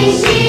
You.